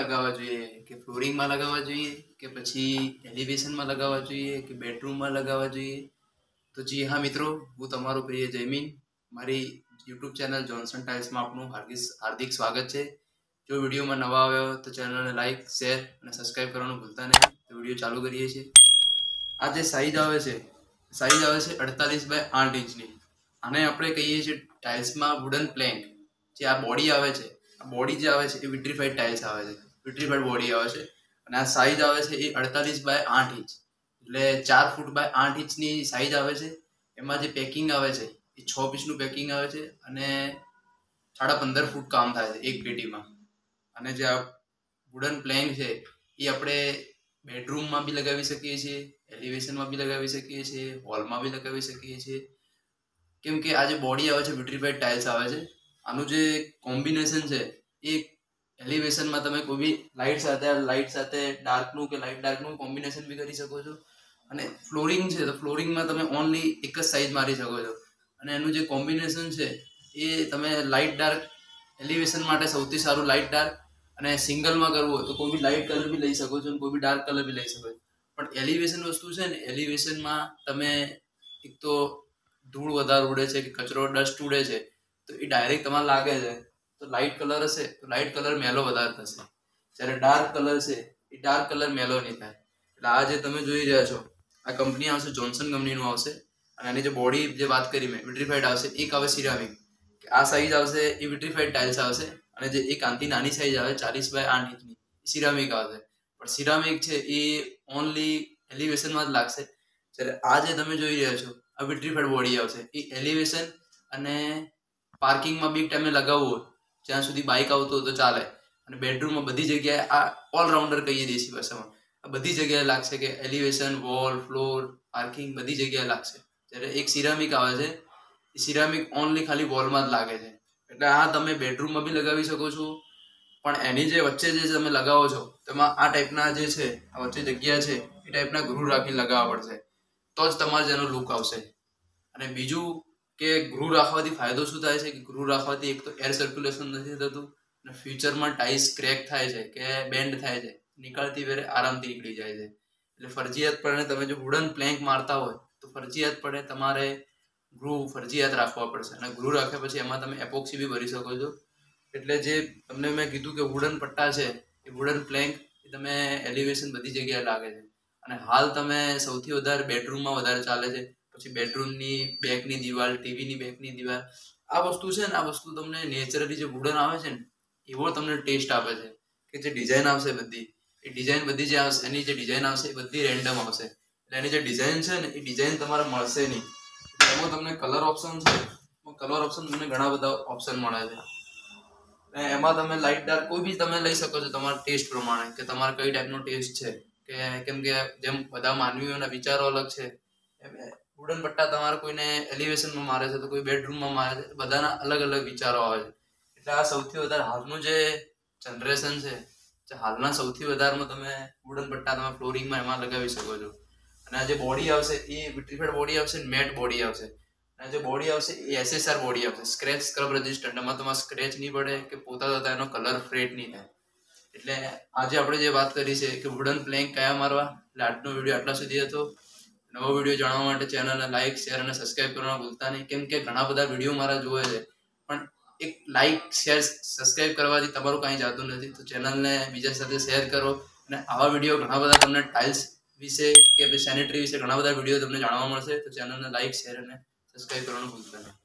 લગાવવા જોઈએ? કે ફ્લોરિંગમાં લગાવવા જોઈએ? કે પછી એલિવેશનમાં લગાવવા જોઈએ? કે બેડરૂમમાં લગાવવા જોઈએ? તો જી હા મિત્રો, હું તમારો પ્રિય જયમીન. મારી યુટ્યુબ ચેનલ જોન્સન ટાઇલ્સમાં આપનું હાર્દિક હાર્દિક સ્વાગત છે. જો વિડીયોમાં નવા આવ્યો તો ચેનલને લાઇક, શેર અને સબસ્ક્રાઇબ કરવાનું ભૂલતા નહીં. તો વીડિયો ચાલુ કરીએ છીએ. આ જે સાઈઝ આવે છે સાઈઝ આવે છે અડતાલીસ બાય આઠ ઇંચની. આને આપણે કહીએ છીએ ટાઇલ્સમાં વુડન પ્લેન્ક જે આ બોડી આવે છે, આ બોડી જે આવે છે એ વિટ્રીફાઈડ ટાઇલ્સ આવે છે. વિટ્રીફાઈડ બોડી આવે છે. અને આ સાઈઝ આવે છે એ અડતાલીસ બાય આઠ ઇંચ. એટલે ચાર ફૂટ બાય આઠ ઇંચની સાઈઝ આવે છે. એમાં જે પેકિંગ આવે છે, એ છ પીસનું પેકિંગ આવે છે અને સાડા પંદર ફૂટ કામ થાય છે એક પેટીમાં. અને જે આ વુડન પ્લેન છે, એ આપણે બેડરૂમમાં બી લગાવી શકીએ છીએ એલિવેશનમાં બી લગાવી શકીએ છીએ હોલમાં બી લગાવી શકીએ છીએ. કેમ કે આ જે બોડી આવે છે વિટ્રીફાઈડ ટાઇલ્સ આવે છે, આનું જે કોમ્બિનેશન છે, એ એલિવેશનમાં તમે કોઈ બી લાઇટ સાથે લાઇટ સાથે ડાર્કનું કે લાઇટ ડાર્કનું કોમ્બિનેશન બી કરી શકો છો. અને ફ્લોરિંગ છે, તો ફ્લોરિંગમાં તમે ઓનલી એક જ સાઇઝ મારી શકો છો. અને એનું જે કોમ્બિનેશન છે, એ તમે લાઇટ ડાર્ક એલિવેશન માટે સૌથી સારું લાઇટ ડાર્ક અને સિંગલમાં કરવું હોય તો કોઈ બી લાઇટ કલર બી લઈ શકો છો અને કોઈ બી ડાર્ક કલર બી લઈ શકો છો. પણ એલિવેશન વસ્તુ છે ને, એલિવેશનમાં તમે એક તો ધૂળ વધારે ઉડે છે કે કચરો ડસ્ટ ઉડે છે, તો એ ડાયરેક્ટ તમારે લાગે છે. લાઇટ કલર હશે, તો લાઇટ કલર મેલો વધારે થશે. જ્યારે ડાર્ક કલર છે, એ ડાર્ક કલર મેલો નહીં થાય. એટલે આ જે તમે જોઈ રહ્યા છો, આ કંપની આવશે જોન્સન કંપનીનું આવશે. અને આની જે બોડી જે વાત કરી મેં વિટ્રીફાઈડ આવશે, એક આવે સિરામિક આ સાઈઝ આવશે, એ વિટ્રીફાઈડ ટાઇલ્સ આવશે. અને જે એક આંતી નાની સાઈઝ આવે, ચાલીસ બાય આઠ ઇંચની સિરામિક આવશે. પણ સિરામિક છે, એ ઓનલી એલિવેશનમાં જ લાગશે. જ્યારે આ જે તમે જોઈ રહ્યા છો, આ વિટ્રીફાઈડ બોડી આવશે. એ એલિવેશન અને પાર્કિંગમાં બી ટાઈમે લગાવવું હોય જ્યાં સુધી બાઇક આવતો તો ચાલે. અને બેડરૂમમાં બધી જગ્યાએ આ ઓલરાઉન્ડર કહીએ દેશી ભાષામાં. આ બધી જગ્યાએ લાગશે કે એલિવેશન વોલ ફ્લોર પાર્કિંગ બધી જગ્યાએ લાગશે. જ્યારે એક સિરામિક આવે છે, એ સિરામિક ઓનલી ખાલી વોલમાં જ લાગે છે. એટલે આ તમે બેડરૂમમાં બી લગાવી શકો છો. પણ એની જે વચ્ચે જે તમે લગાવો છો, તેમાં આ ટાઈપના જે છે, આ વચ્ચે જગ્યા છે, એ ટાઈપના ગૃહ રાખીને લગાવવા પડશે. તો જ તમારે જેનો લુક આવશે. અને બીજું કે ગૃહ રાખવાથી ફાયદો શું થાય છે કે ગૃહ રાખવાથી એક તો એર સર્ક્યુલેશન નથી થતું અને ફ્યુચરમાં ટાઈસ ક્રેક થાય છે કે બેન્ડ થાય છે, નીકળતી વેરે આરામથી નીકળી જાય છે. એટલે ફરજિયાતપણે તમે જો વુડન પ્લેન્ક મારતા હોય તો ફરજિયાતપણે તમારે ગૃહ ફરજિયાત રાખવા પડશે અને ગૃહ રાખ્યા પછી એમાં તમે એપોક્સી બી ભરી શકો છો. એટલે જે તમને મેં કીધું કે વુડન પટ્ટા છે, એ વુડન પ્લેન્ક એ તમે એલિવેશન બધી જગ્યાએ લાગે છે. અને હાલ તમે સૌથી વધારે બેડરૂમમાં વધારે ચાલે છે પછી બેડરૂમની બેકની દિવાલ ટીવીની બેકની દિવાલ, આ વસ્તુ છે ને, આ વસ્તુ તમને નેચરલી જે વુડન આવે છે ને, એવો તમને ટેસ્ટ આપે છે કે જે ડિઝાઇન આવશે બધી. એ ડિઝાઇન બધી જે આવશે, એની જે ડિઝાઇન આવશે, એ બધી રેન્ડમ આવશે. એટલે એની જે ડિઝાઇન છે ને, એ ડિઝાઇન તમારે મળશે નહીં. એમાં તમને કલર ઓપ્શન છે કલર ઓપ્શન તમને ઘણા બધા ઓપ્શન મળે છે. એમાં તમે લાઇટ ડાર્ક કોઈ બી તમે લઈ શકો છો, તમારા ટેસ્ટ પ્રમાણે, કે તમારે કઈ ટાઈપનો ટેસ્ટ છે. કે કેમ કે જેમ બધા માનવીઓના વિચારો અલગ છે, એમ વુડન પટ્ટા તમારે કોઈને એલિવેશનમાં મારે છે, તો કોઈ બેડરૂમમાં મારે છે, બધાના અલગ અલગ વિચારો આવે છે. એટલે આ સૌથી વધારે હાલનું જે જનરેશન છે, જે હાલના સૌથી વધારેમાં તમે વુડન પટ્ટા તમે ફ્લોરિંગમાં એમાં લગાવી શકો છો. અને આ જે બોડી આવશે, એ વિટ્રીફાઈડ બોડી આવશે મેટ બોડી આવશે. અને જે બોડી આવશે, એ એસએસઆર બોડી આવશે. સ્ક્રેચ સ્ક્રબ રજિસ્ટન્ટ એમાં તમારે સ્ક્રેચ નહીં પડે કે પોતા થતા એનો કલર ફ્રેડ નહીં થાય. એટલે આજે આપણે જે વાત કરી છે કે વુડન પ્લેન્ક કયા મારવા? એટલે આજનો વીડિયો આટલા સુધી હતો. નવો વીડિયો જાણવા માટે ચેનલને લાઇક શેર અને સબસ્ક્રાઇબ કરવાનું ભૂલતા નહીં. કેમ કે ઘણા બધા વીડિયો મારા જોવે છે. પણ એક લાઇક શેર સબસ્ક્રાઇબ કરવાથી તમારું કાંઈ જાતું નથી. તો ચેનલને બીજા સાથે શેર કરો અને આવા વીડિયો ઘણા બધા તમને ટાઇલ્સ વિશે કે સેનેટરી વિશે ઘણા બધા વીડિયો તમને જાણવા મળશે. તો ચેનલને લાઇક શેર અને સબસ્ક્રાઇબ કરવાનું ભૂલતા નહીં.